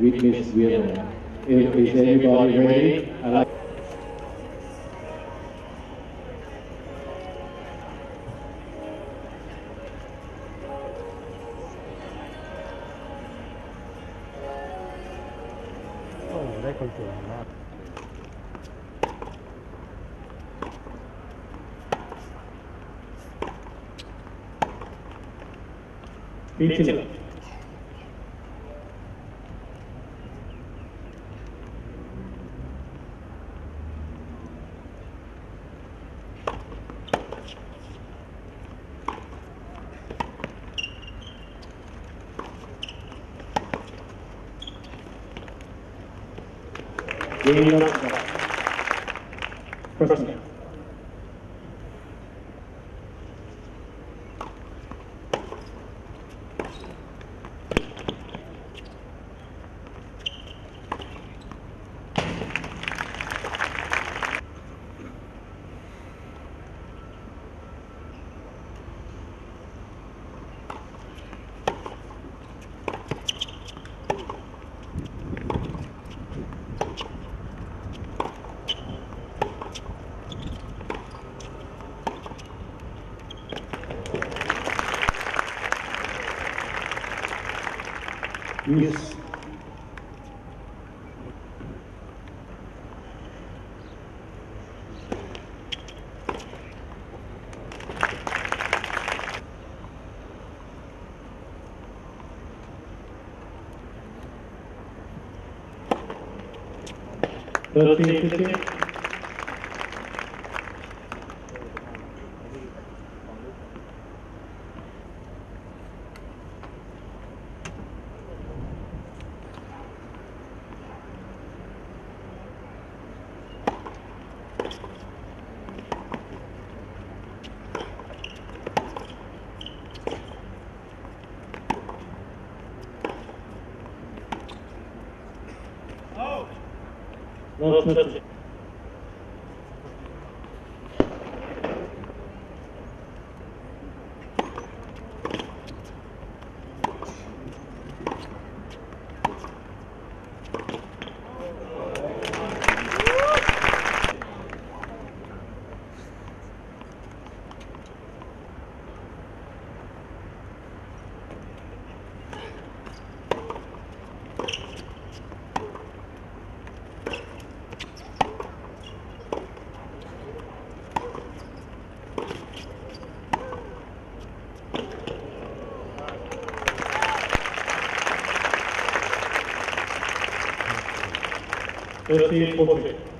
with Miss Wilma. Is, is everybody ready? I like Oh, ゲリラランド。Yes. Thirteen, fifteen. 嗯 este podcast.